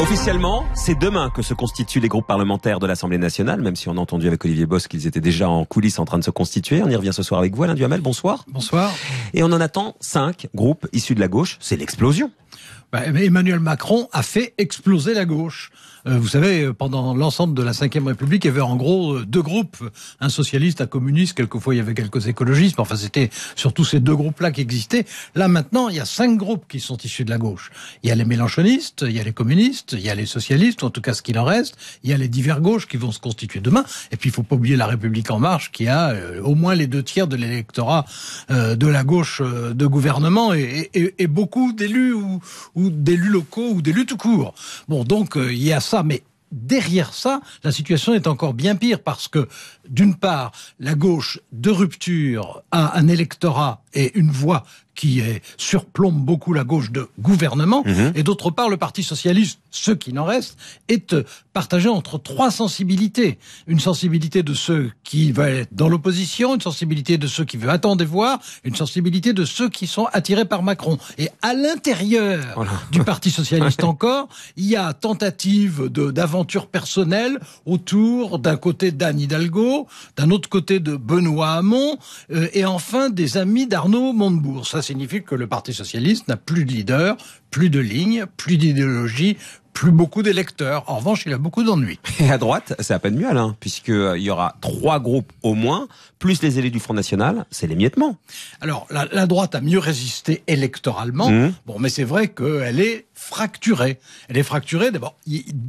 Officiellement, c'est demain que se constituent les groupes parlementaires de l'Assemblée nationale, même si on a entendu avec Olivier Boss qu'ils étaient déjà en coulisses en train de se constituer. On y revient ce soir avec vous, Alain Duhamel. Bonsoir. Bonsoir. Et on en attend cinq groupes issus de la gauche. C'est l'explosion. Bah, Emmanuel Macron a fait exploser la gauche. Euh, vous savez, euh, pendant l'ensemble de la Ve République, il y avait en gros euh, deux groupes, un socialiste, un communiste, quelquefois il y avait quelques écologistes, mais enfin c'était surtout ces deux groupes-là qui existaient. Là maintenant, il y a cinq groupes qui sont issus de la gauche. Il y a les mélanchonistes, il y a les communistes, il y a les socialistes, en tout cas ce qu'il en reste, il y a les divers gauches qui vont se constituer demain, et puis il faut pas oublier la République en marche qui a au moins les deux tiers de l'électorat de la gauche de gouvernement et, et, et beaucoup d'élus ou, ou d'élus locaux ou d'élus tout court. Bon, donc il y a ça, mais derrière ça, la situation est encore bien pire parce que, d'une part, la gauche de rupture a un électorat et une voix qui est, surplombe beaucoup la gauche de gouvernement, Mhm. et d'autre part, le Parti socialiste, ce qui n'en reste, est partagé entre trois sensibilités. Une sensibilité de ceux qui veulent être dans l'opposition, une sensibilité de ceux qui veulent attendre et voir, une sensibilité de ceux qui sont attirés par Macron. Et à l'intérieur Voilà. du Parti socialiste encore, il y a tentative d'aventure personnelle autour d'un côté d'Anne Hidalgo, d'un autre côté de Benoît Hamon, euh, et enfin des amis d'Arnaud Montebourg. Ça signifie que le Parti socialiste n'a plus de leader, plus de ligne, plus d'idéologie, plus beaucoup d'électeurs. En revanche, il a beaucoup d'ennuis. Et à droite, c'est à peine mieux, Alain, puisqu'il y aura trois groupes au moins, plus les élus du Front National, c'est l'émiettement. Alors, la, la droite a mieux résisté électoralement. Mhm. Bon, mais c'est vrai qu'elle est fracturée. Elle est fracturée. D'abord,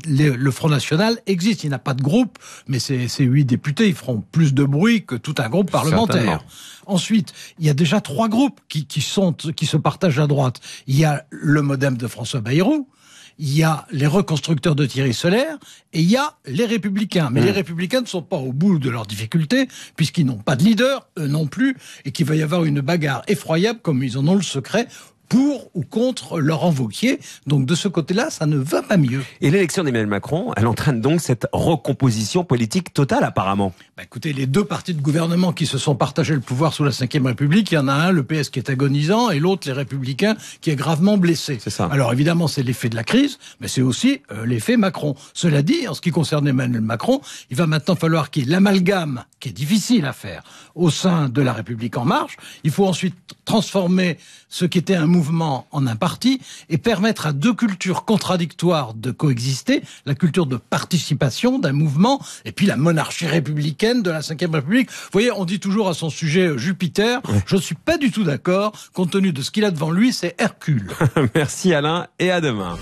le, Front National existe. Il n'a pas de groupe, mais ces, huit députés, ils feront plus de bruit que tout un groupe parlementaire. Ensuite, il y a déjà trois groupes qui, qui sont, qui se partagent à droite. Il y a le modem de François Bayrou. Il y a les reconstructeurs de Thierry Solaire et il y a les républicains. Mais les républicains ne sont pas au bout de leurs difficultés puisqu'ils n'ont pas de leader, eux non plus, et qu'il va y avoir une bagarre effroyable comme ils en ont le secret pour ou contre Laurent Wauquiez. Donc de ce côté-là, ça ne va pas mieux. Et l'élection d'Emmanuel Macron, elle entraîne donc cette recomposition politique totale, apparemment. Bah, écoutez, les deux partis de gouvernement qui se sont partagés le pouvoir sous la Ve République, il y en a un, le PS, qui est agonisant, et l'autre, les Républicains, qui est gravement blessé. C'est ça. Alors évidemment, c'est l'effet de la crise, mais c'est aussi euh, l'effet Macron. Cela dit, en ce qui concerne Emmanuel Macron, il va maintenant falloir qu'il y ait l'amalgame, qui est difficile à faire, au sein de la République en marche. Il faut ensuite transformer ce qui était un mouvement en un parti et permettre à deux cultures contradictoires de coexister, la culture de participation d'un mouvement et puis la monarchie républicaine de la Ve République. Vous voyez, on dit toujours à son sujet euh, Jupiter, je ne suis pas du tout d'accord, compte tenu de ce qu'il a devant lui, c'est Hercule. Merci Alain et à demain.